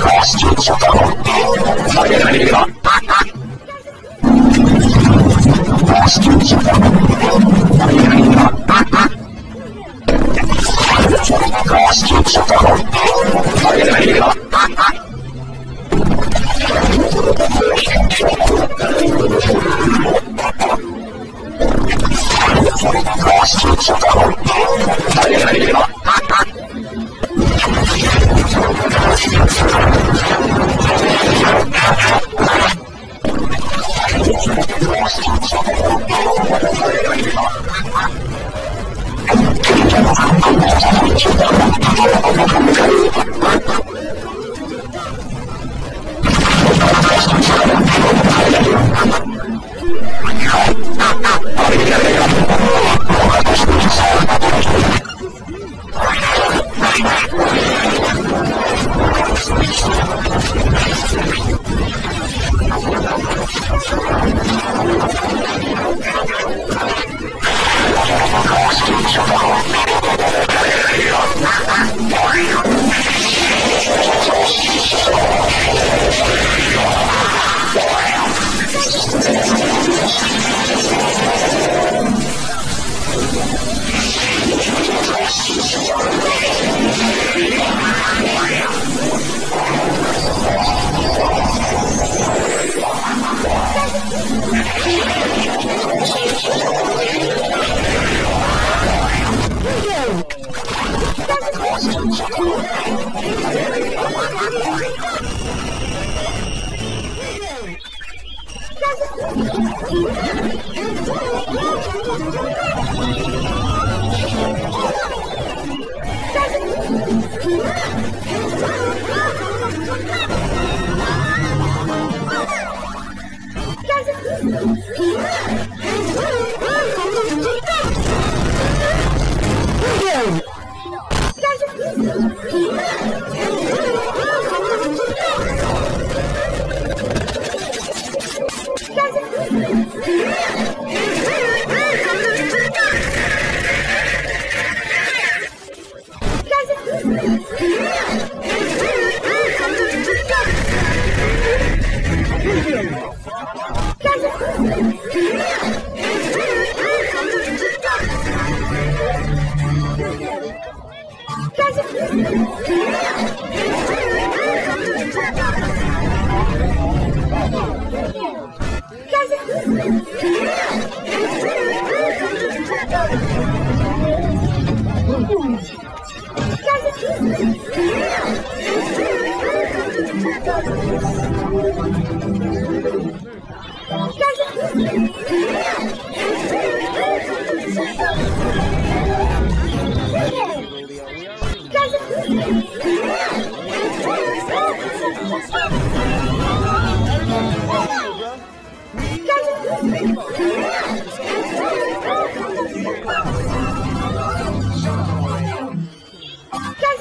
questions you don't. Are you ready to get on? Questions you don't. Are you ready to get on? Questions you Yeah. 不 卖 casa. We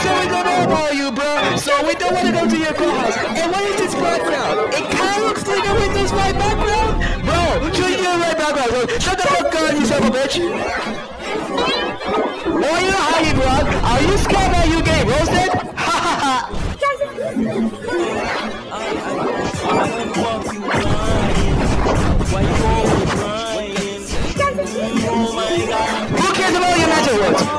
said we don't know about you, bro, so we don't want to go to your clubhouse. And what is this background? It kind of looks like a Windows white background. Bro, Show you right background? Bro. Shut the fuck up, you son of a bitch. Or you hiding, bro? Are you scared that you get roasted?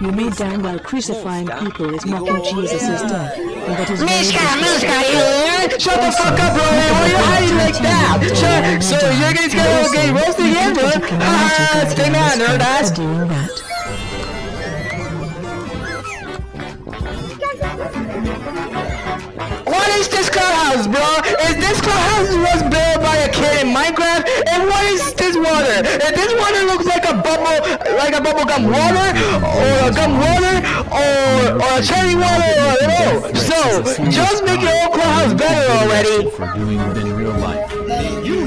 You know damn well crucifying people is mocking Jesus' death, and that is Mishka, Mishka, you Shut the fuck up, bro! Why are you hiding like that? Shut, so you're gonna get, get roasted again, bro? Haha, stay mad, nerd ass! Doing that. What is this clubhouse, bro? Is this clubhouse was built by a kid in Minecraft? And what is this water? And this water looks like a bubble, like a bubble gum water, or a gum water, or, or a cherry water, or I know. So, just make your own clubhouse better already. For doing real life. You.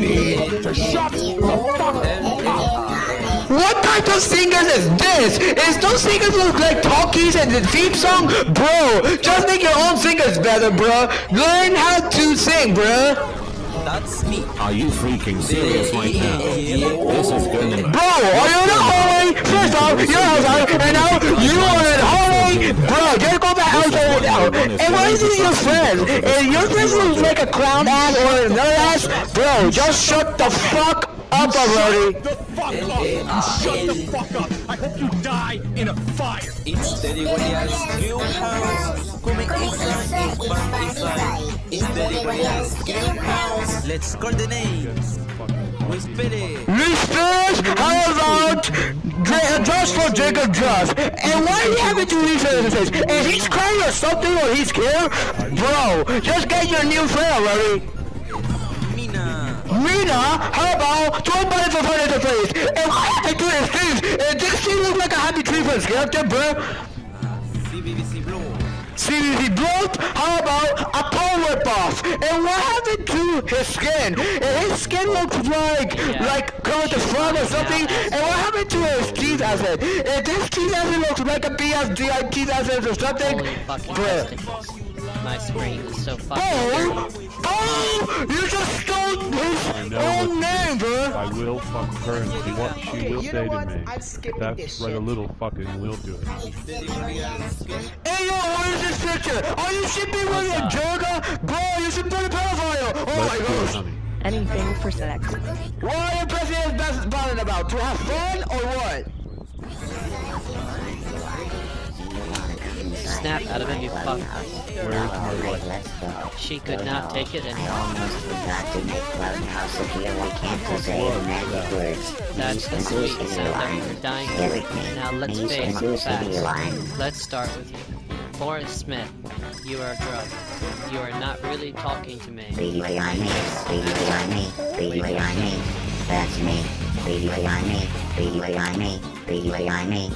What type of singers is this? Is those singers look like talkies and the theme song? Bro, just make your own singers better, bro. Learn how to sing, bro. That's me. Are you freaking serious right now? This is gonna Bro, are you in the hallway? First off, you're outside, and now you are in the hallway. Bro, just go back outside right now. And why is it your friend? If your friend looks like a clown ass or another ass, bro, just shut the fuck up already. the fuck up! You shut the fuck up! I hope you die in a fire! It's the Royal Skill House. Come inside, expand inside. It's the Royal Skill House. Let's call the names. We spell it. Respect, how about Dra- uh, just for Jacob Just? And why are you having to refill his face? Is he crying or something or he's scared? Bro, just get your new friend already. Mina. Rena, how about throw money for fun in the face? And why happened to his face? And this thing look like a happy tree for his character, bro. Ah, CBBC Blue. CDC bloat, how about a buff? And what happened to his skin? And his skin looks like, like covered the frog or something. And what happened to his teeth acid? And this teeth acid looks like a BSDI teeth acid or something. Holy fucking Bro. My screen is so fucking Oh, oh, fuck her and see what she will say to me. That's right, a little fucking will do it. Hey yo, what is this picture? Are you shipping with a jerga? Bro, you should put a pedophile. Oh my Let's do it, gosh. Anything for sex. What are you pressing his best button about? To have fun or what? Snap out of it, you fuck. Where's my wife? She could not take it anymore. almost forgot to make Clubhouse appear. We can't say the magic words. That's the sweet sound that we're dying for. Now let's face the facts. Let's start with you. Forrest Smith, you are a drug. You are not really talking to me. Baby on me, baby on me, baby on me. That's me. Baby on me, baby on me, baby on me.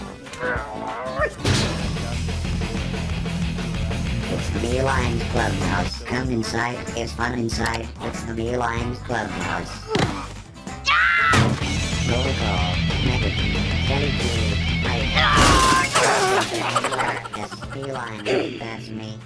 It's the Beer Lines Clubhouse. Come inside, it's fun inside. It's the Beer Lines Clubhouse. Roll call, Kelly Key, I... It's the Beer Lines, that's me.